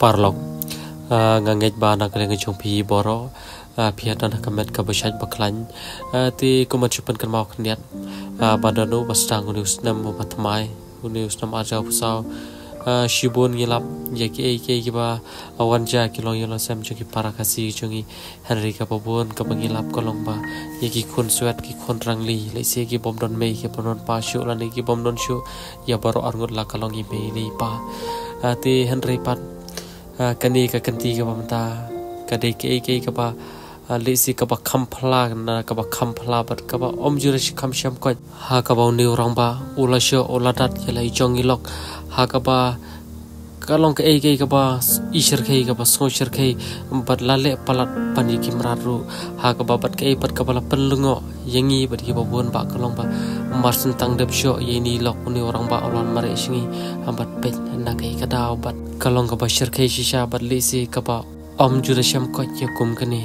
parlok. Ngangej ba nak leng chung pi boro. Piat dan kamet ka besyat baklan ti kumat chupan kan mau kniat badanu bastang unius nam matmai unius nam aja pusau. Shibun ngilap. Yaki ai ke kiba awan ja kilong yelo sem chungi para kasi chungi henry ka babun ka kolong ba. Yaki khun swat ki khun rangli le se ki bom don mei ki bonon pa shu la ki bom don shu. Ya baro arngut la kalong i mei li pa. Ti henry pat kani ka kanti ka pamta ka de ke ke ka ba lesi ka ba khampla na ka ba khampla bat ka ba om jure shi kham sham ko ha ka ba ni rang ba ula sho ula dat ke lai chong ilok ha ka ba kalong ke ai ke ka ba ishar ke ka ba so shar ke bat la le palat pan yi kim ru ha ka ba bat ke bat ka ba la penlungo yangi bat ki ba bon ba kalong ba. Mar sun tang dep sho ye ni lok orang ba olon mare shingi ambat pe na ke ka daw bat. Kalong ka ba shar ke shisha bat lesi ka ba om jure sham ko ye kum ka ni